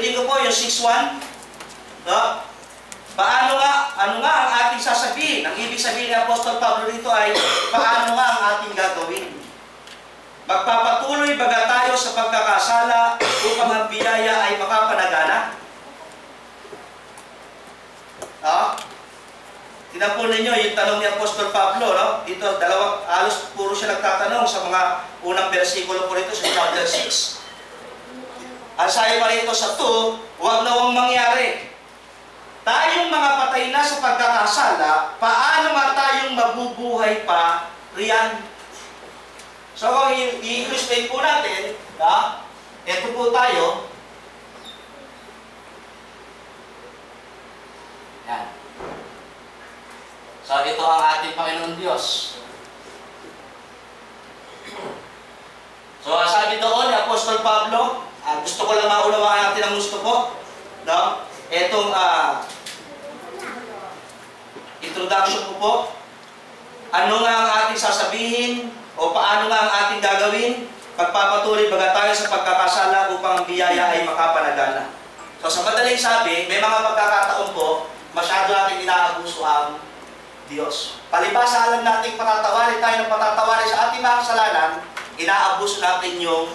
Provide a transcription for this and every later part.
Ulitin ko po yung 6.1. No? Paano nga, ano nga ang ating sasabihin? Ang ibig sabihin ni Apostol Pablo dito ay, paano nga ang ating gagawin? Magpapatuloy baga tayo sa pagkakasala upang ang biyaya ay makapanagana? No? Tingnan po ninyo yung tanong ni Apostol Pablo, no? Dito, dalawa, halos puro siya nagtatanong sa mga unang bersikulo po rito sa chapter 6. Ang sabi pa rito sa 2, huwag na huwag mangyari. Tayong mga patay na sa pagkakasala, paano nga tayong mabubuhay pa riyan? So kung i-explain po natin, ha? ito po tayo. Yan. So ito ang ating Panginoon Diyos. So sabi doon ni Apostol Pablo, ah, gusto ko lang maunawaan natin ang gusto ko. No? Itong ah, introduction ko po. Ano nga ang ating sasabihin o paano nga ang ating gagawin pagpapatuloy baga tayo sa pagkakasala upang ang biyaya ay makapanagana. So sa madaling sabi, may mga pagkakataon po, masyado natin inaabuso ang Diyos. Palibasa alam natin patatawarin tayo ng patatawarin sa ating mga kasalanan, inaabuso natin yung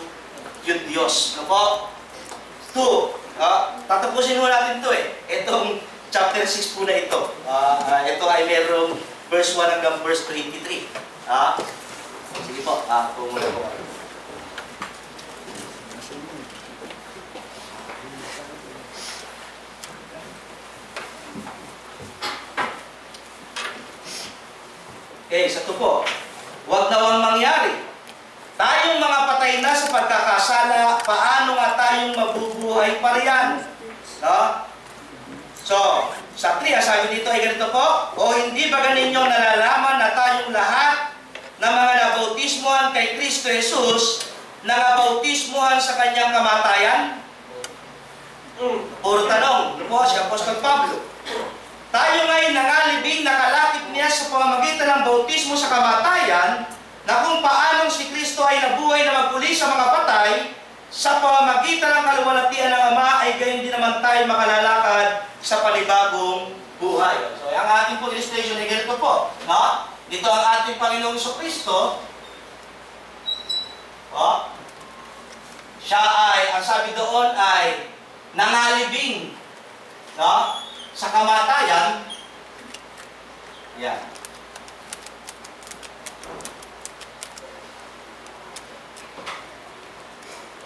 yung Diyos. Ano po? Two, ah, tatapusin mo natin ito eh. Itong chapter 6 po na ito. Ah, ah, ito ay merong verse 1 hanggang verse 23. Ah, sige po, kung muna po. Okay, sa to po. Huwag na wang mangyari. Tayong mga patay na sa pagkakasala, paano nga tayong mabubuhay pa riyan? No? So, sa 3, sabi dito ay ganito po, O hindi ba ganinyong nalalaman na tayong lahat na mga nabautismuhan kay Kristo Jesus, nangabautismuhan sa kanyang kamatayan? Hmm, puro tanong. Ano po, si Apostol Pablo. Tayo ngayon nangalibing nakalakip niya sa pamamagitan ng bautismo sa kamatayan na kung paanong si Kristo ay nabuhay na magpuli sa mga patay sa pamamagitan ng kaluwalhatian ng Ama ay gayon din naman tayo makalalakad sa panibagong buhay. So, ang ating po illustration ay ganito po. No? Dito ang ating Panginoong Kristo. Oh, siya ay, ang sabi doon ay nangalibing no? sa kamatayan. Yan.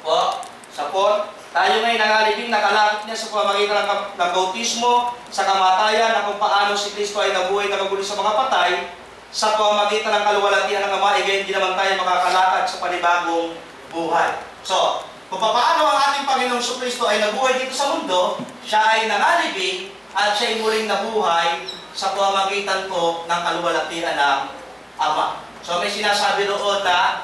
Po, pot, tayo ngayon nangalibing nakalapit niya sa pamamagitan ng, ng bautismo, sa kamatayan, na kung paano si Kristo ay nabuhay na maguli sa mga patay, sa pamamagitan ng kaluwalhatian ng Ama, igayon din naman tayo makakalakad sa panibagong buhay. So, kung paano ang ating Panginoong Kristo ay nabuhay dito sa mundo, siya ay nangalibing at siya ay muling nabuhay sa pamamagitan po ng kaluwalhatian ng Ama. So may sinasabi doon na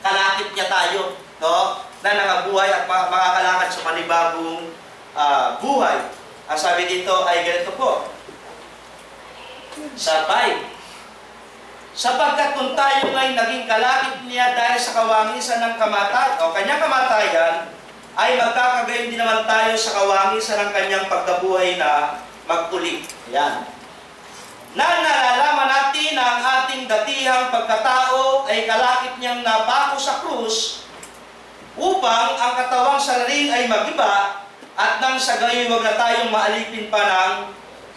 kalakip niya tayo, no? Na nangabuhay at makakalakad sa panibagong uh, buhay. Ang sabi dito ay ganito po. Sa 5. Sapagkat kung tayo ngay naging kalakip niya dahil sa kawangisan ng kamatayan, o kanyang kamatayan, ay magkakagayon din naman tayo sa kawangisan ng kanyang pagkabuhay na magpuli. Yan. Na nalalaman natin na ang ating datihang pagkatao ay kalakip niyang napako sa krus upang ang katawang salarin ay magiba at nang sa gayon wag na tayong maalipin pa ng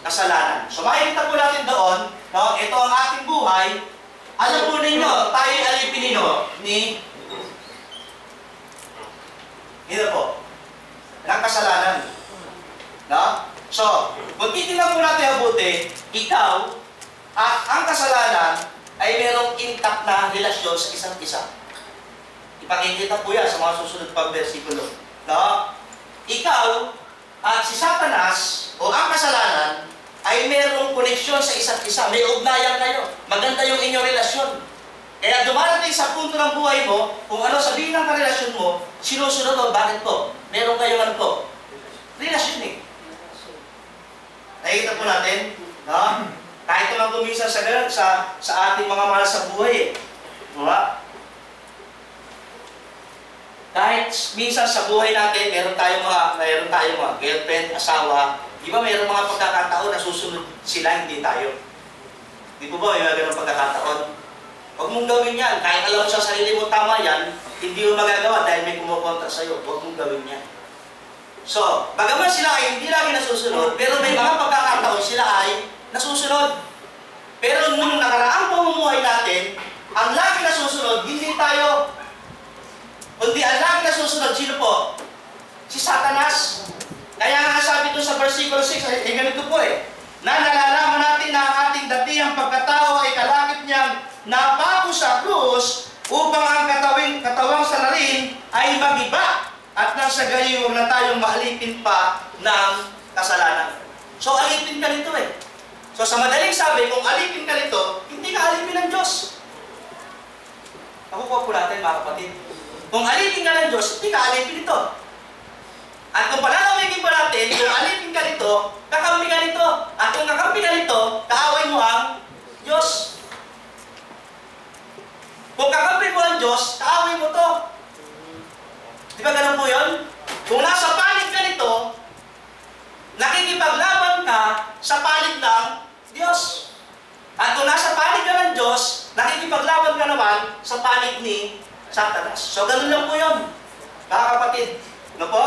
kasalanan. So makikita po natin doon, no, ito ang ating buhay. Alam po ninyo, tayo alipin ninyo ni Ito po, ng kasalanan. No? So, kung titignan po natin mabuti, ikaw at ang kasalanan ay merong intact na relasyon sa isa't isa. Ipakikita po yan sa mga susunod pang versikulo. No? Ikaw at si Satanas o ang kasalanan ay merong koneksyon sa isa't isa. May ugnayan kayo. Maganda yung inyong relasyon. Kaya dumarating sa punto ng buhay mo, kung ano sabihin ng karelasyon mo, sinusunod mo, bakit po? Meron kayong ano po? Relasyon eh. Nakikita po natin, no? Kahit naman kumisa sa, sa, sa ating mga mahal sa buhay eh. Diba? Kahit minsan sa buhay natin, meron tayong mga, meron tayong mga girlfriend, asawa, di ba meron mga pagkakataon na susunod sila, hindi tayo. Di po ba may mga pagkakataon? Huwag mong gawin yan. Kahit alam mo sa sarili mo tama yan, hindi mo magagawa dahil may kumukontra sa'yo. Huwag mong gawin yan. So, bagaman sila ay hindi lagi nasusunod, pero may mga pagkakataon sila ay nasusunod. Pero nung nakaraang pamumuhay natin, ang lagi nasusunod, hindi tayo. Kundi ang lagi nasusunod, sino po? Si Satanas. Kaya nga sabi doon sa versikulo 6, ay, eh, ganito po eh, na nalalaman natin na ang ating datihang pagkatao ay kalakip niyang napako sa krus upang ang katawing, katawang salarin ay magiba at nang sa gayon huwag na tayong maalipin pa ng kasalanan. So alipin ka nito eh. So sa madaling sabi, kung alipin ka nito, hindi ka alipin ng Diyos. Nakukuha po natin mga kapatid. Kung alipin ka ng Diyos, hindi ka alipin nito. At kung palalawigin pa natin, kung alipin ka nito, kakampi ka nito. At kung kakampi ka nito, kaaway mo ang Diyos. Kung kakampi mo ang Diyos, kaaway mo to. Di ba ganun po yun? Kung nasa panig ka nito, nakikipaglaban ka sa panig ng Diyos. At kung nasa panig ka ng Diyos, nakikipaglaban ka naman sa panig ni Satanas. So, ganun lang po yun. Mga kapatid. Ano po?